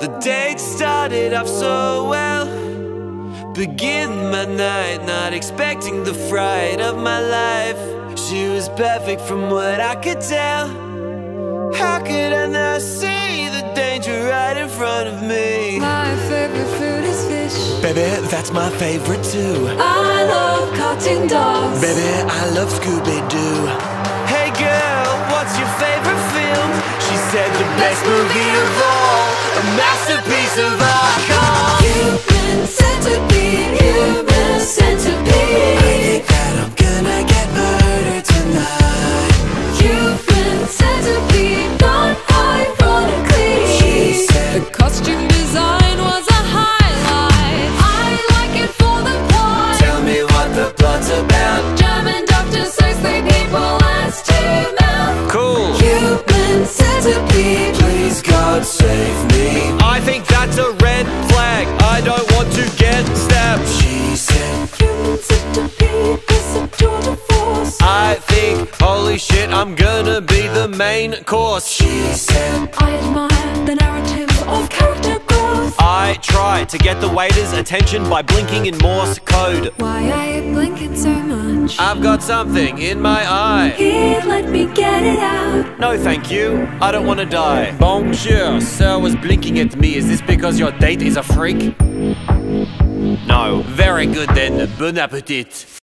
The date started off so well. Begin my night, not expecting the fright of my life. She was perfect from what I could tell. How could I not see the danger right in front of me? My favorite food is fish. Baby, that's my favorite too. I love cartoon dogs. Baby, I love Scooby Doo. Hey girl, what's your favorite film? She said the best movie of all, Human centipede. Please God save me. I think that's a red flag. I don't want to get stabbed. She said. Human centipede is a tour. I think, holy shit, I'm gonna be the main course. She said. I admire I try to get the waiter's attention by blinking in Morse code. Why are you blinking so much? I've got something in my eye. Here, let me get it out. No, thank you. I don't want to die. Bonjour, sir was blinking at me. Is this because your date is a freak? No. Very good then. Bon appetit.